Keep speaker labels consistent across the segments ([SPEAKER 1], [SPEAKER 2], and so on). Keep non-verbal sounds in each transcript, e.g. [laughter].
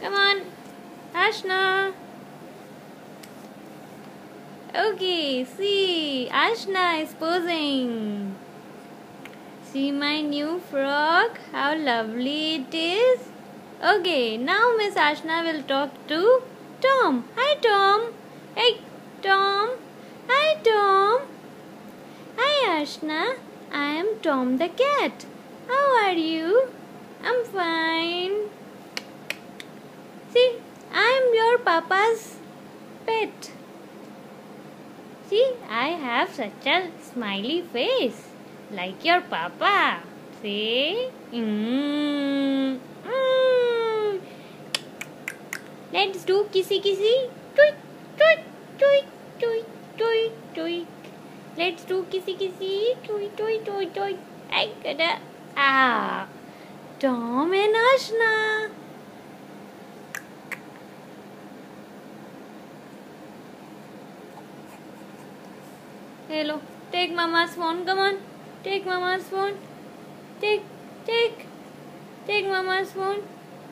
[SPEAKER 1] Come on, Aashna. Okay, see, Aashna is posing. See my new frock? How lovely it is. Okay, now Miss Aashna will talk to Tom. Hi, Tom. Hey, Tom. Hi, Tom. Hi, Aashna. I am Tom the cat. How are you? I'm fine. See, I am your papa's pet. See, I have such a smiley face like your papa. See? Mm. Mm. Let's do kissy kissy. Tweet, tweet, tweet, tweet, tweet, tweet. Let's do kissy kissy. Tweet, tweet, tweet, tweet. I gotta. Ah. Tom and Aashna. Hello. Take mama's phone. Come on. Take mama's phone. Take, take, take mama's phone.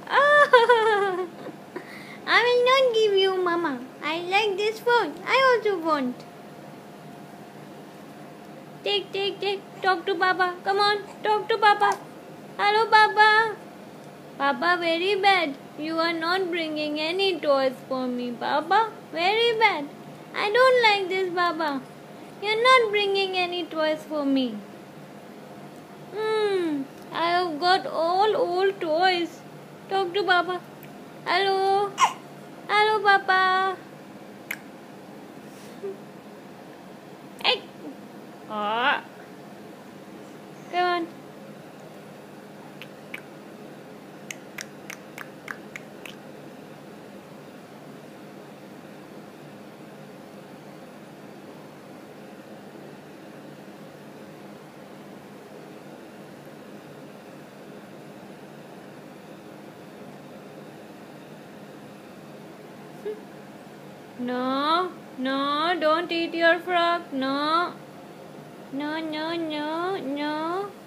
[SPEAKER 1] Ah! [laughs] I will not give you mama. I like this phone. I also want. Take, take, take. Talk to Papa. Come on. Talk to Papa. Hello, Papa. Papa, very bad. You are not bringing any toys for me, Papa. Very bad. I don't like this, Papa. You're not bringing any toys for me. Hmm, I have got all old toys. Talk to Papa. Hello. Hello, Papa. Hey. Ah. Come on. No, no, don't eat your frog. No, no, no, no, no.